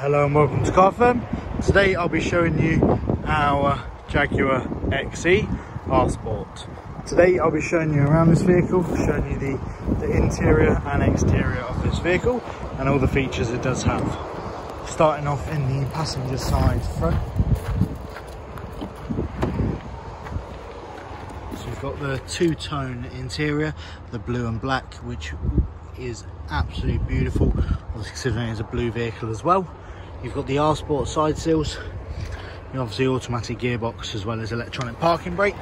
Hello and welcome to Car Firm. Today I'll be showing you our Jaguar XE R Sport. Today I'll be showing you around this vehicle, showing you the, the interior and exterior of this vehicle and all the features it does have. Starting off in the passenger side front. So you've got the two-tone interior, the blue and black, which is absolutely beautiful, obviously considering it's a blue vehicle as well. You've got the R Sport side seals, you obviously automatic gearbox as well as electronic parking brake,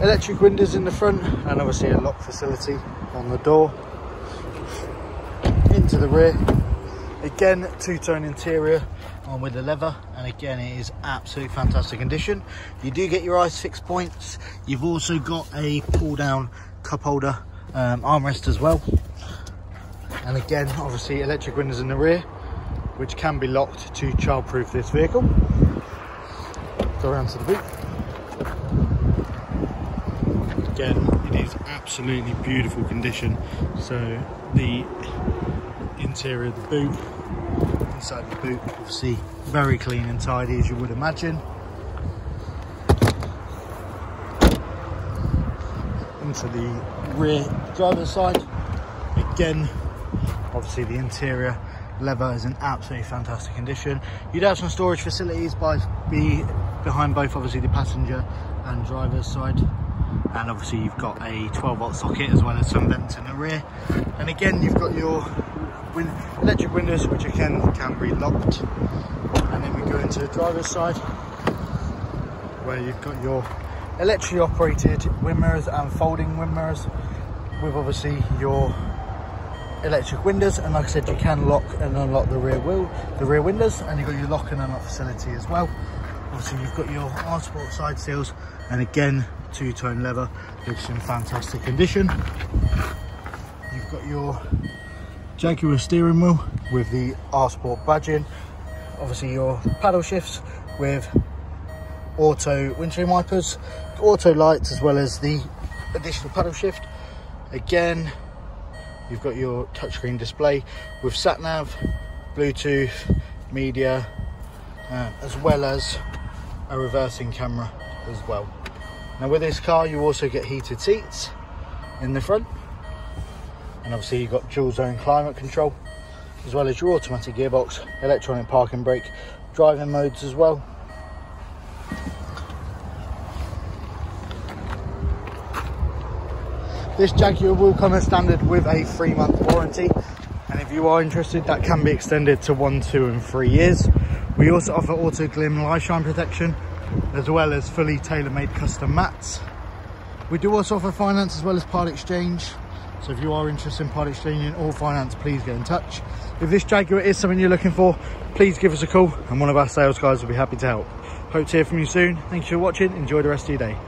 electric windows in the front and obviously a lock facility on the door. Into the rear, again two-tone interior on with the leather and again it is absolutely fantastic condition. You do get your ISOFIX points, you've also got a pull down cup holder um, armrest as well and again obviously electric windows in the rear which can be locked to child-proof this vehicle. Go around to the boot. Again it is absolutely beautiful condition. So the interior of the boot inside the boot obviously very clean and tidy as you would imagine. Into the rear driver's side. Again obviously the interior leather is in absolutely fantastic condition. You'd have some storage facilities by be behind both obviously the passenger and driver's side. And obviously you've got a 12 volt socket as well as some vents in the rear. And again you've got your win electric windows which again can be locked. And then we go into the driver's side where you've got your electrically operated wind mirrors and folding wind mirrors with obviously your electric windows and like I said you can lock and unlock the rear wheel the rear windows and you've got your lock and unlock facility as well. Obviously you've got your R Sport side seals and again two-tone leather is in fantastic condition. You've got your Jaguar steering wheel with the R Sport badging. Obviously your paddle shifts with auto windscreen wipers auto lights as well as the additional paddle shift. Again You've got your touchscreen display with sat nav, Bluetooth, media, uh, as well as a reversing camera as well. Now with this car, you also get heated seats in the front. And obviously you've got dual zone climate control, as well as your automatic gearbox, electronic parking brake, driving modes as well. This Jaguar will come as standard with a three month warranty. And if you are interested, that can be extended to one, two and three years. We also offer Autoglym LifeShine protection, as well as fully tailor-made custom mats. We do also offer finance as well as part exchange. So if you are interested in part exchanging or finance, please get in touch. If this Jaguar is something you're looking for, please give us a call and one of our sales guys will be happy to help. Hope to hear from you soon. Thank you for watching. Enjoy the rest of your day.